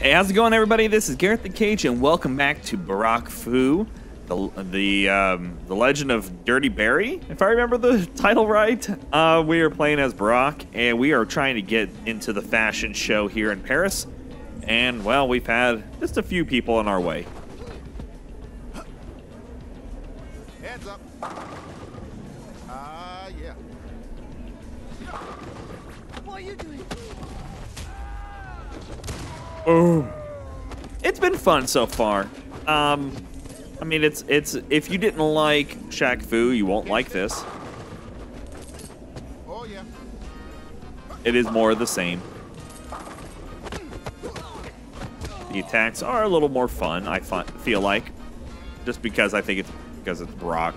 Hey, how's it going, everybody? This is Garrett the Cage, and welcome back to Barack Fu, the the um, the Legend of Dirty Barry. If I remember the title right, uh, we are playing as Barack, and we are trying to get into the fashion show here in Paris. And well, we've had just a few people in our way. Boom. It's been fun so far. Um, I mean, it's it's if you didn't like Shaq Fu, you won't like this. Oh, yeah. It is more of the same. The attacks are a little more fun, I feel like. Just because I think it's because it's Brock.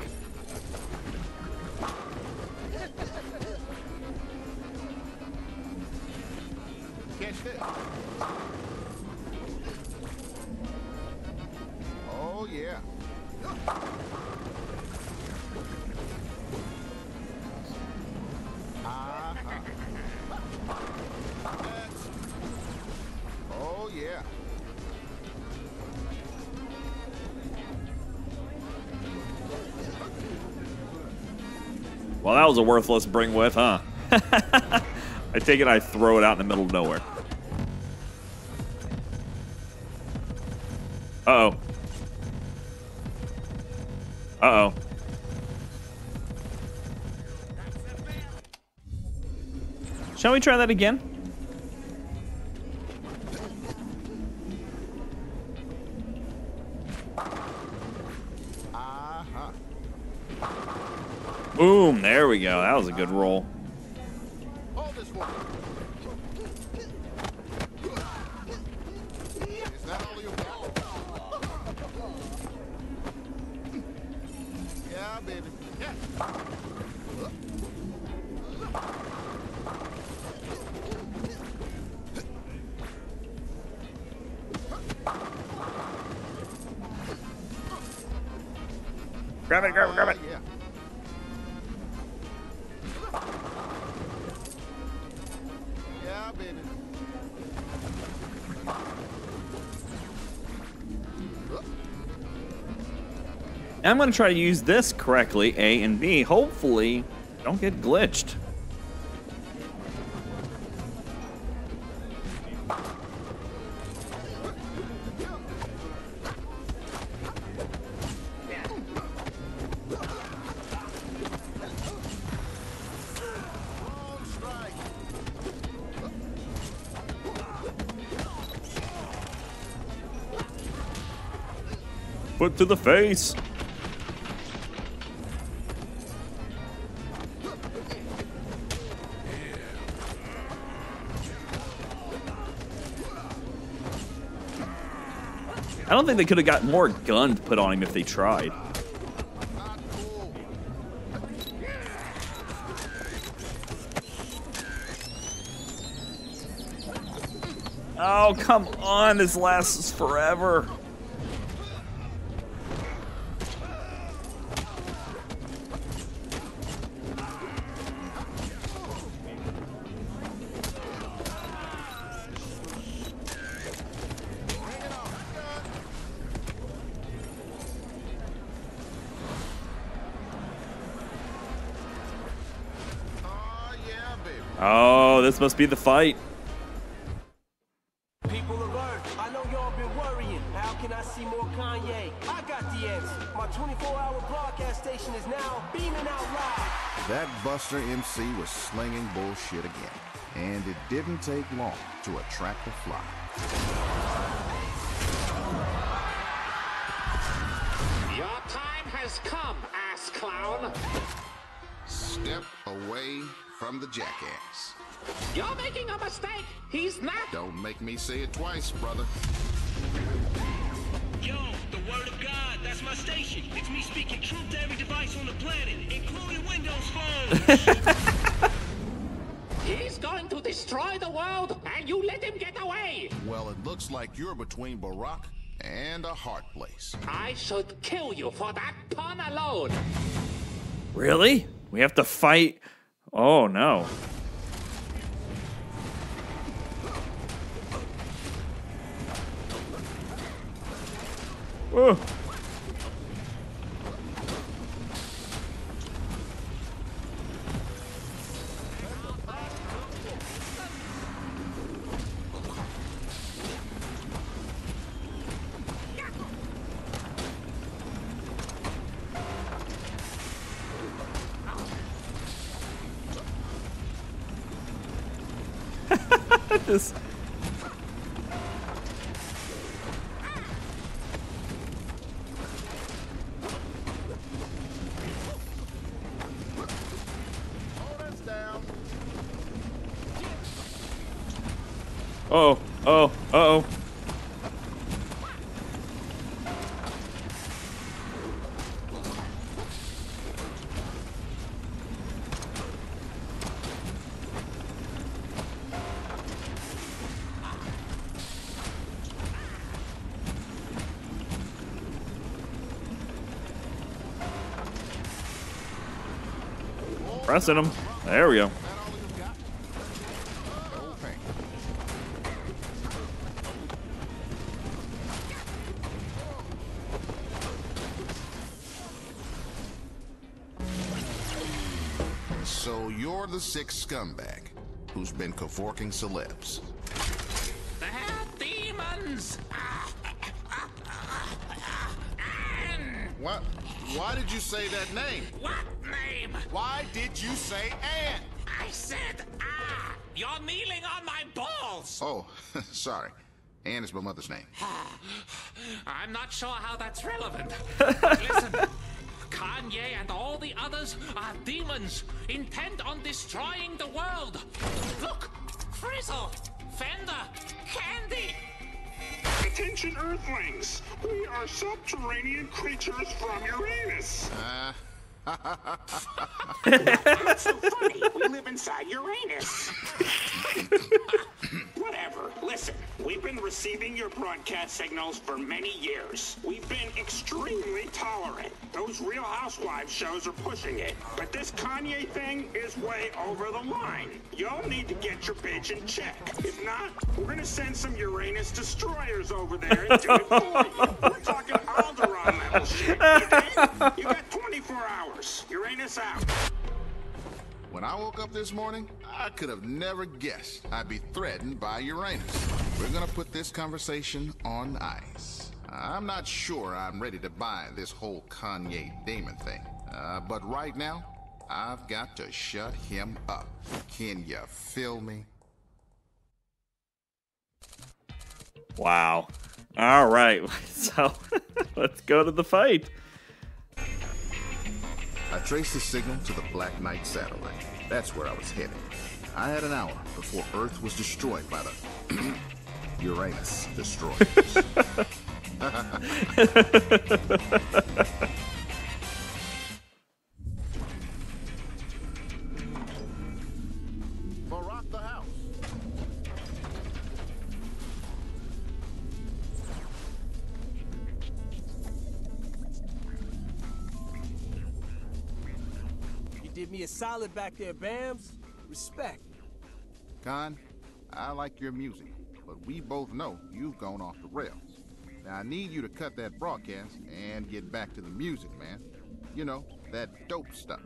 Well, that was a worthless bring with, huh? I take it I throw it out in the middle of nowhere. Uh-oh. Uh-oh. Shall we try that again? We go. That was a good roll. Grab it, grab it, grab it. Yeah. Yeah, I'm going to try to use this correctly, A and B. Hopefully, don't get glitched. Foot to the face. Don't think they could have got more gun put on him if they tried. Oh, come on. This lasts forever. Must be the fight. People alert! I know y'all been worrying. How can I see more Kanye? I got the answer. My 24-hour broadcast station is now beaming out live. That Buster MC was slinging bullshit again. And it didn't take long to attract the fly. Your time has come, ass clown. Step away from the jackass. You're making a mistake. He's not. Don't make me say it twice, brother. Yo, the word of God, that's my station. It's me speaking truth to every device on the planet, including Windows Phone. He's going to destroy the world, and you let him get away. Well, it looks like you're between Barack and a hard place. I should kill you for that pun alone. Really? We have to fight. Oh no. Whoa. Oh, oh, uh oh. Pressing him. There we go. You're scumbag who's been cavorking celebs. They're demons! What? Why did you say that name? What name? Why did you say Anne? I said, ah! You're kneeling on my balls! Oh, sorry. Anne is my mother's name. I'm not sure how that's relevant. Listen, Kanye and all the others are demons, intent on destroying the world. Look, Frizzle, Fender, Candy. Attention Earthlings! We are subterranean creatures from Uranus. Uh, That's so funny. We live inside Uranus. Whatever. Listen, we've been receiving your broadcast signals for many years. We've been extremely tolerant. Those Real Housewives shows are pushing it. But this Kanye thing is way over the line. Y'all need to get your bitch in check. If not, we're gonna send some Uranus destroyers over there and do it for you. We're talking Alderaan level shit, okay? You got 24 hours. Uranus out. When I woke up this morning, I could have never guessed I'd be threatened by Uranus. We're gonna put this conversation on ice. I'm not sure I'm ready to buy this whole Kanye Damon thing. Uh, but right now, I've got to shut him up. Can you feel me? Wow. All right. So let's go to the fight. I traced the signal to the Black Knight satellite. That's where I was headed. I had an hour before Earth was destroyed by the Uranus destroyers. solid back there, Bams. Respect. Khan, I like your music, but we both know you've gone off the rails. Now I need you to cut that broadcast and get back to the music, man. You know, that dope stuff.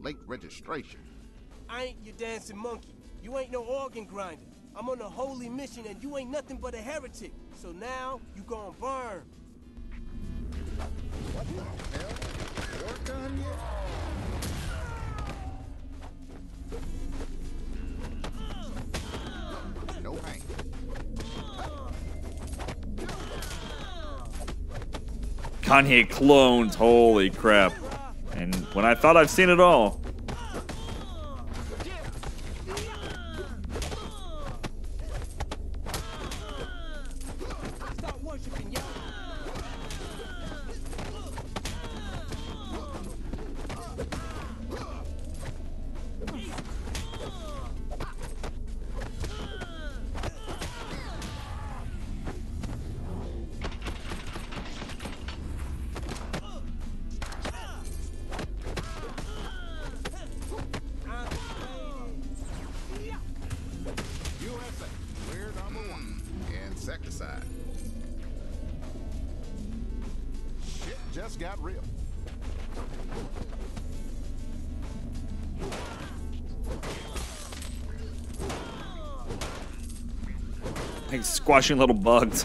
Late registration. I ain't your dancing monkey. You ain't no organ grinder. I'm on a holy mission and you ain't nothing but a heretic. So now you gon' burn. What the hell? Work on you? Kanye clones. Holy crap. And when I thought I've seen it all. Squashing little bugs.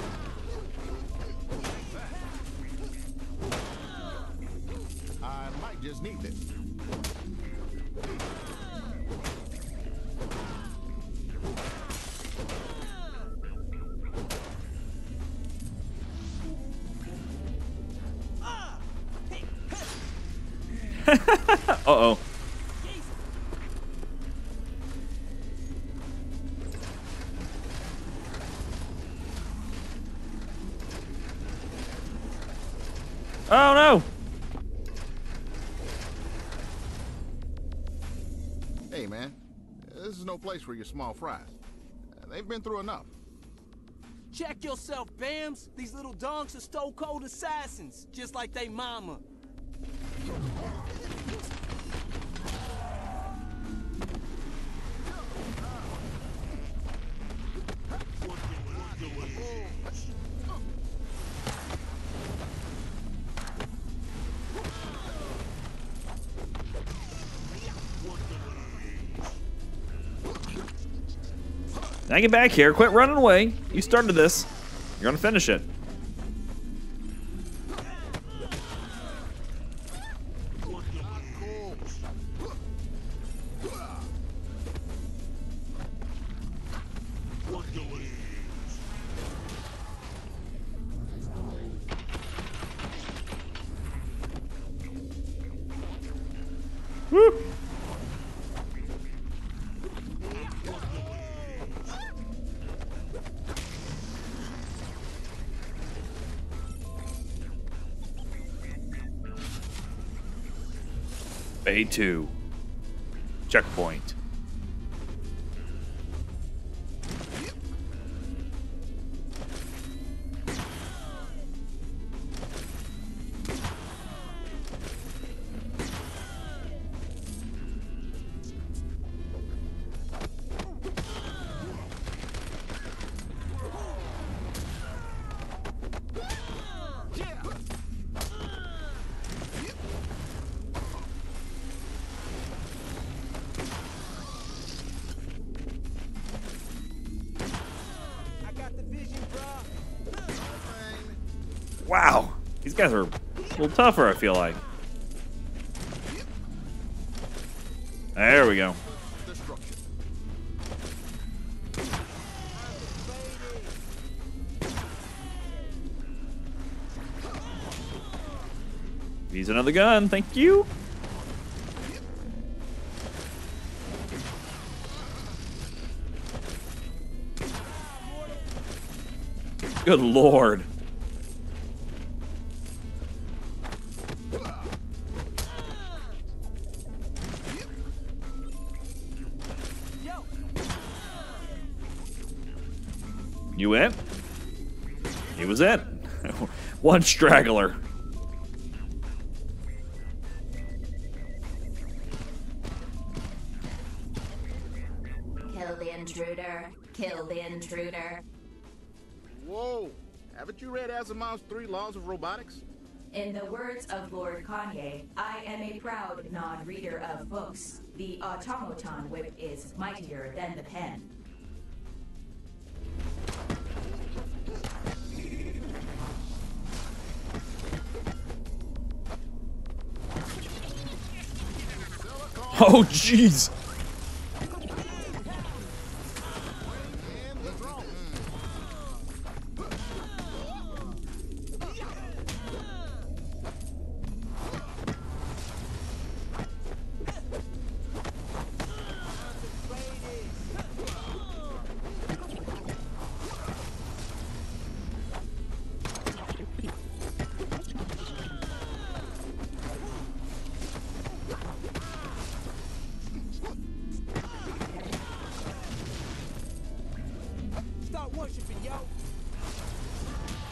Place for your small fries. Uh, They've been through enough. Check yourself, Bams. These little dogs are stone cold assassins, just like they mama. Now get back here. Quit running away. You started this. You're gonna finish it. 2. Checkpoint. Wow. These guys are a little tougher, I feel like. There we go. Use another gun. Thank you. Good lord. You in? He was in. One straggler. Kill the intruder. Kill the intruder. Whoa. Haven't you read Asimov's Three Laws of Robotics? In the words of Lord Kanye, I am a proud non-reader of books. The automaton whip is mightier than the pen. Oh, jeez.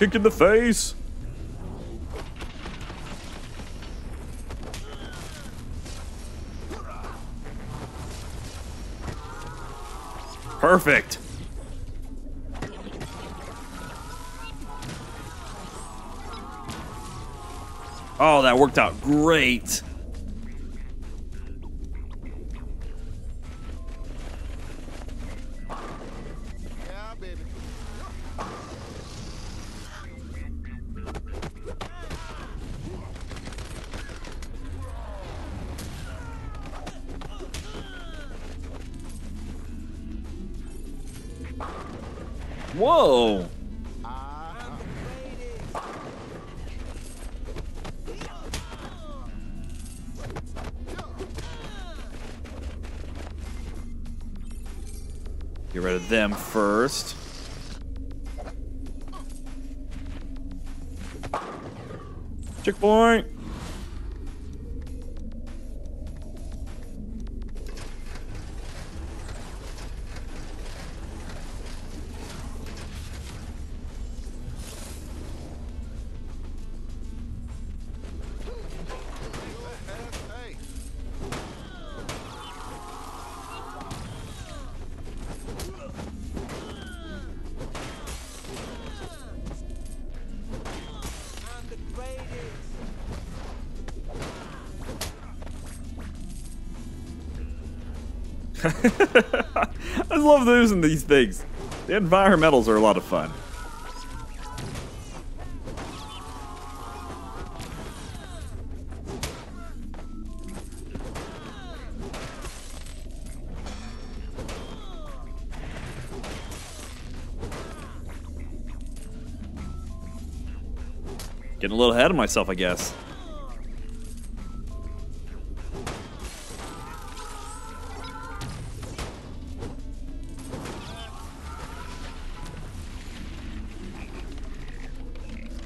Kick in the face. Perfect. Oh, that worked out great. First. Checkpoint. I love using these things. The environmentals are a lot of fun. Getting a little ahead of myself, I guess.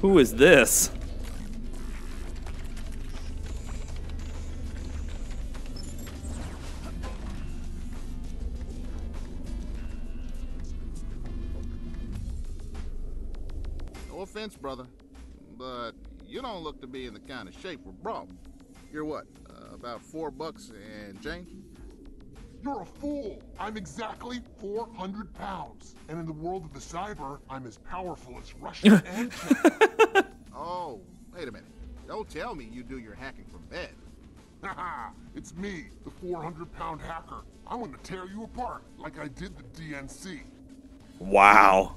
Who is this? no offense, brother, but you don't look to be in the kind of shape we're brought. You're what, uh, about four bucks and change? You're a fool! I'm exactly 400 pounds. And in the world of the cyber, I'm as powerful as Russia and China. Oh, wait a minute. Don't tell me you do your hacking from bed. Haha, it's me, the 400 pound hacker. I'm gonna tear you apart like I did the DNC. Wow.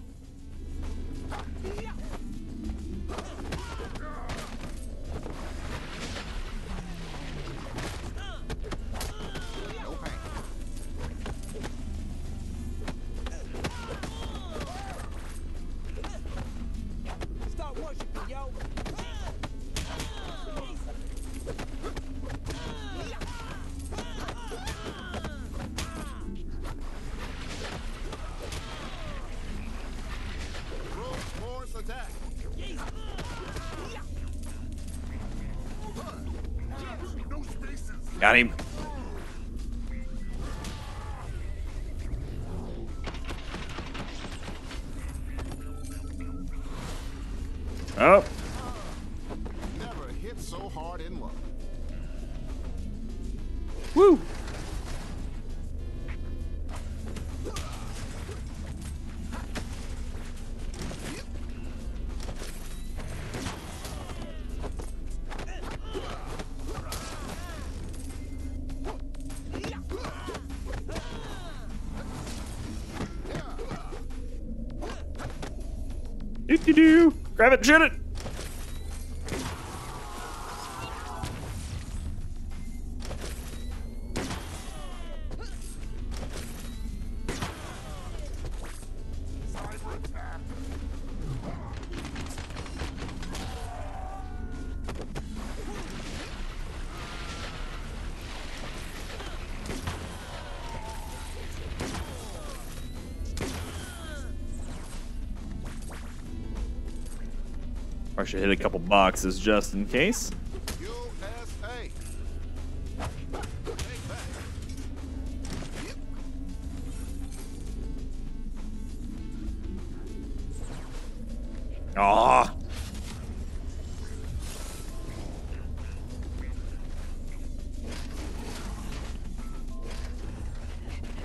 Grab it, shoot it. I should hit a couple boxes just in case. Aw.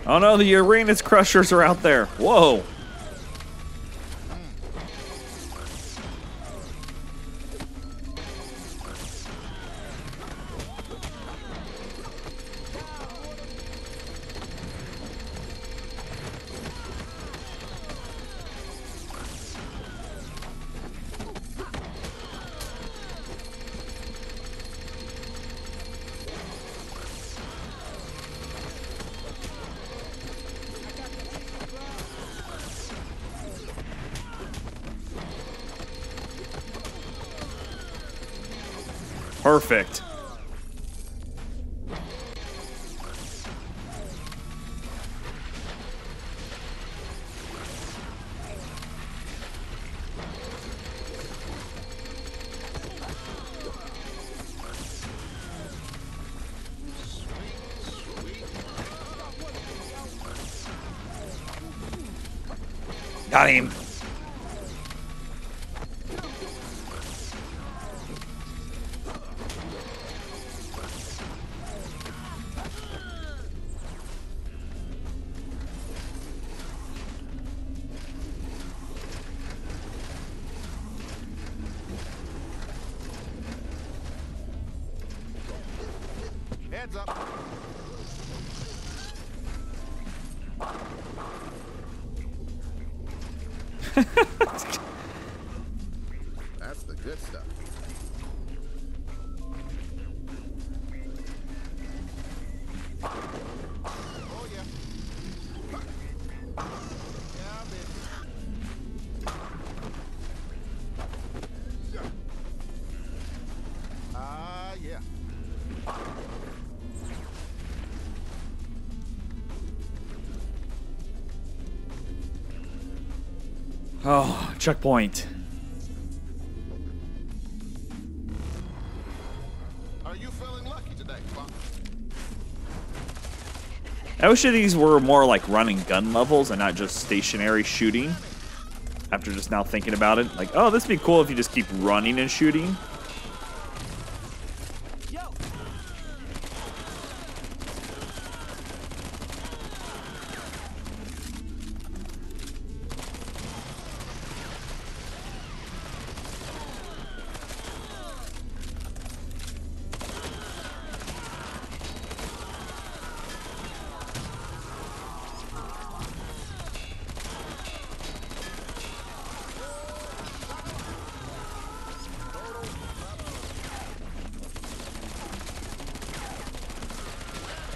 Oh no, the Uranus Crushers are out there. Whoa. Perfect. Heads up. checkpoint. Are you feeling lucky today? I wish these were more like running gun levels and not just stationary shooting. After just now thinking about it, like, oh, this would be cool if you just keep running and shooting.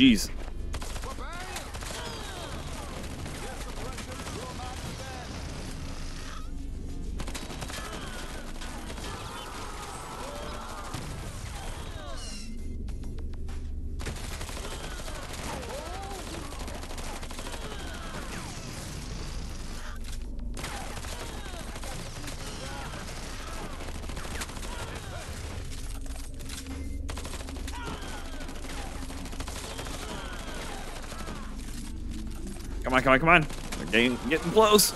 Jeez. Come on, come on, come on. We're getting, getting close.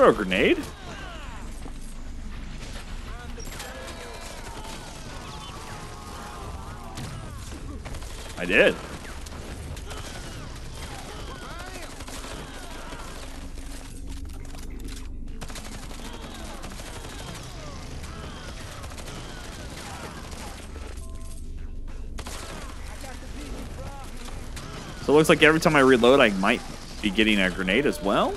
Throw a grenade? I did. So it looks like every time I reload, I might be getting a grenade as well.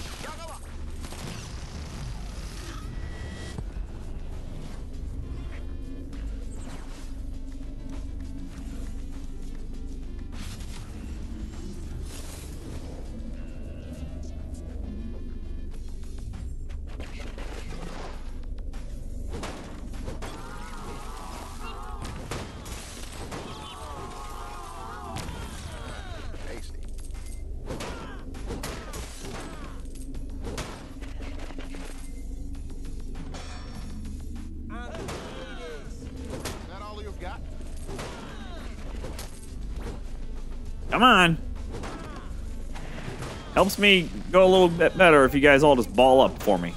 Helps me go a little bit better if you guys all just ball up for me.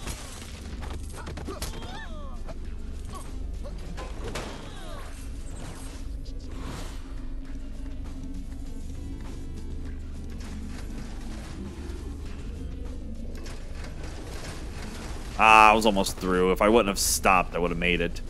Ah, I was almost through. If I wouldn't have stopped, I would have made it.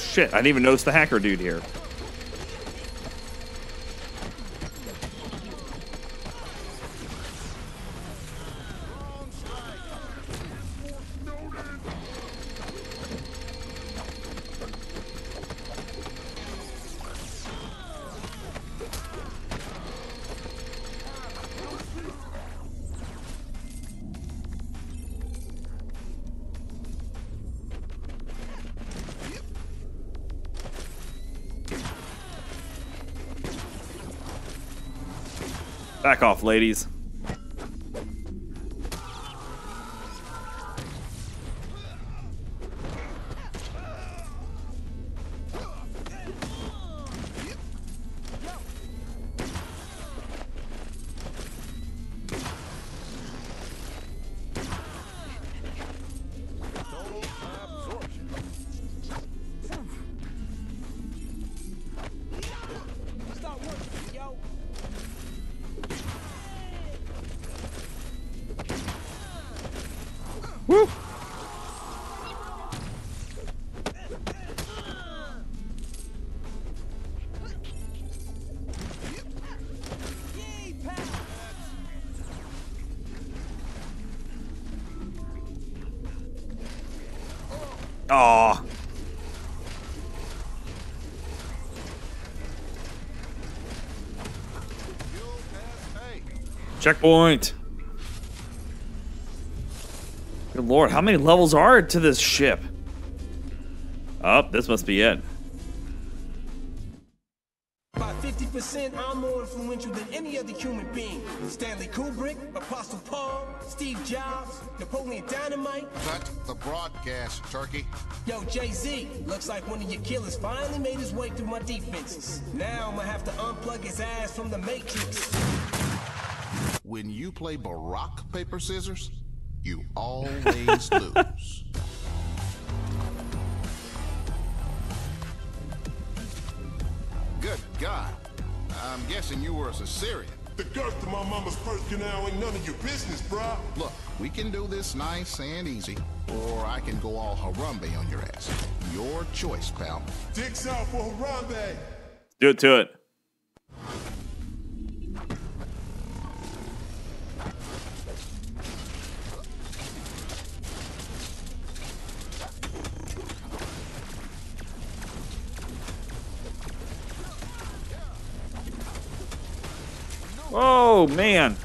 Shit, I didn't even notice the hacker dude here. Back off, ladies. Checkpoint. Good lord, how many levels are to this ship? Oh, this must be it. By 50%, I'm more influential than any other human being. Stanley Kubrick, Apostle Paul, Steve Jobs, Napoleon Dynamite. Cut the broadcast, Turkey. Yo, Jay-Z, looks like one of your killers finally made his way through my defenses. Now I'm gonna have to unplug his ass from the Matrix. When you play Barack Paper Scissors, you always lose. Good God. I'm guessing you were a Caesarean. The girth of my mama's birth canal ain't none of your business, bruh. Look, we can do this nice and easy, or I can go all Harambe on your ass. Your choice, pal. Dicks out for Harambe. Do it to it. The man.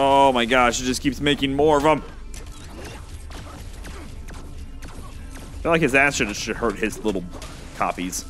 Oh my gosh, it just keeps making more of them. I feel like his ass should should hurt his little copies.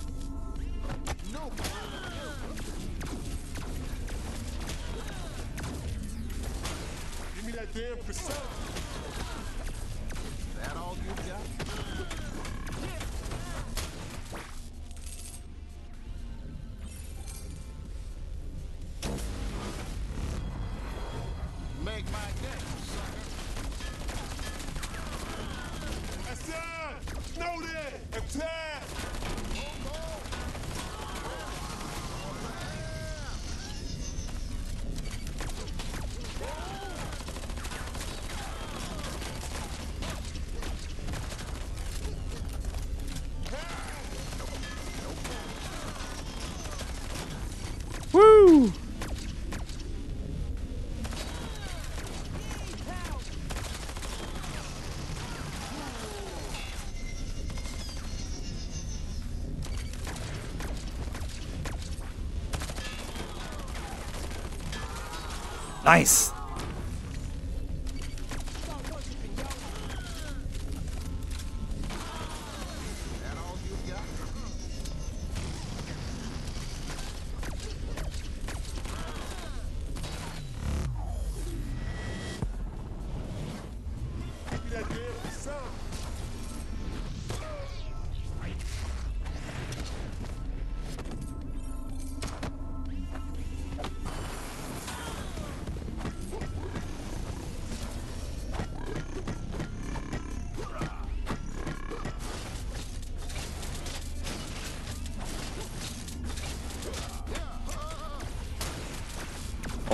Nice.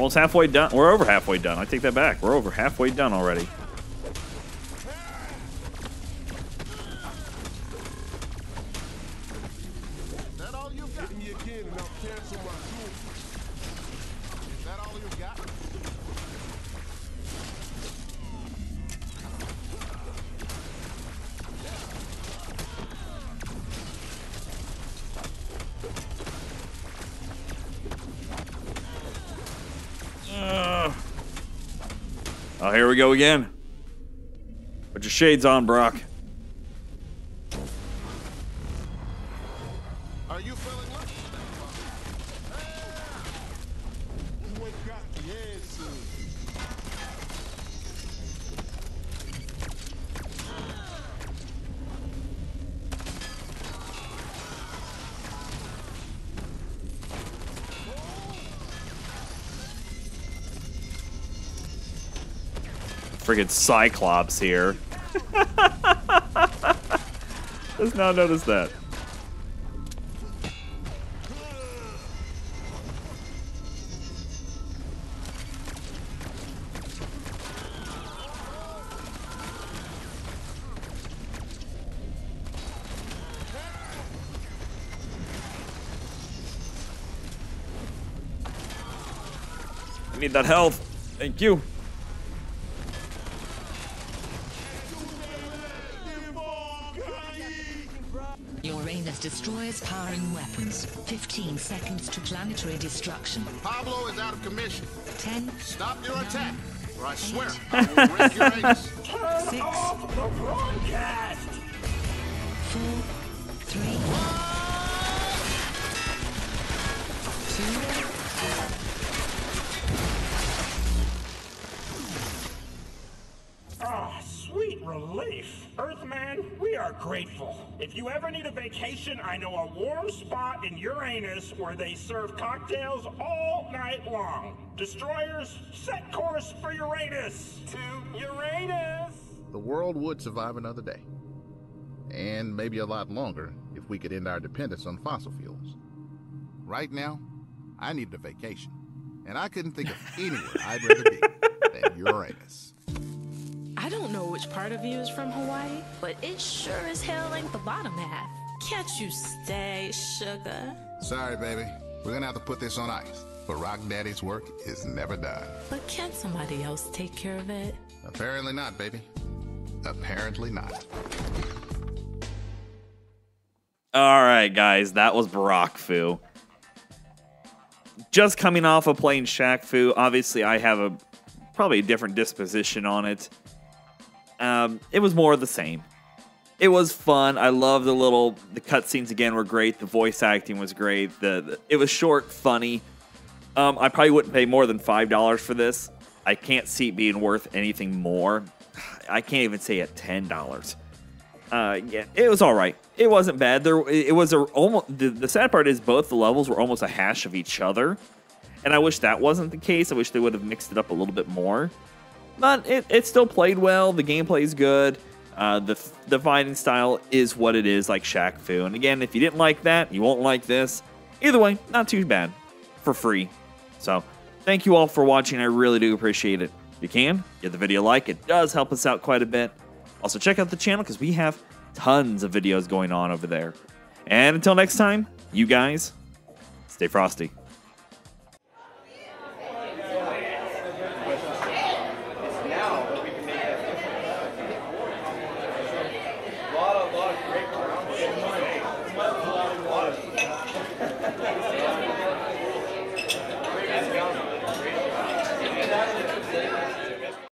Almost halfway done. We're over halfway done. I take that back. We're over halfway done already. We go again. Put your shades on, Brock. Friggin' Cyclops here. Does not notice that. I need that health. Thank you. Powering weapons. 15 seconds to planetary destruction. Pablo is out of commission. 10, Stop your attack, or I swear I will break Uranus. 6, The broadcast! 4, 3, sweet relief. Earthman, we are grateful. If you ever need a vacation, I know a warm spot in Uranus where they serve cocktails all night long. Destroyers, set course for Uranus! To Uranus! The world would survive another day. And maybe a lot longer if we could end our dependence on fossil fuels. Right now, I need a vacation. And I couldn't think of anywhere I'd rather be than Uranus. I don't know which part of you is from Hawaii, but it sure as hell ain't the bottom half. Can't you stay, sugar? Sorry, baby. We're gonna have to put this on ice. But Rock Daddy's work is never done. But can't somebody else take care of it? Apparently not, baby. Apparently not. All right, guys, that was Barack Fu. Just coming off of playing Shaq Fu, obviously I have a probably a different disposition on it. Um, it was more of the same. It was fun. I love the little the cutscenes again were great. The voice acting was great. The, the it was short, funny. Um, I probably wouldn't pay more than five dollars for this. I can't see it being worth anything more. I can't even say at ten dollars. Uh, yeah, it was all right. It wasn't bad. There, it was a almost. The, the sad part is both the levels were almost a hash of each other, and I wish that wasn't the case. I wish they would have mixed it up a little bit more. But it, it still played well. The gameplay is good. Uh, the the fighting style is what it is, like Shaq Fu. And again, if you didn't like that, you won't like this. Either way, not too bad. For free. So, thank you all for watching. I really do appreciate it. If you can, give the video a like. It does help us out quite a bit. Also, check out the channel because we have tons of videos going on over there. And until next time, you guys, stay frosty.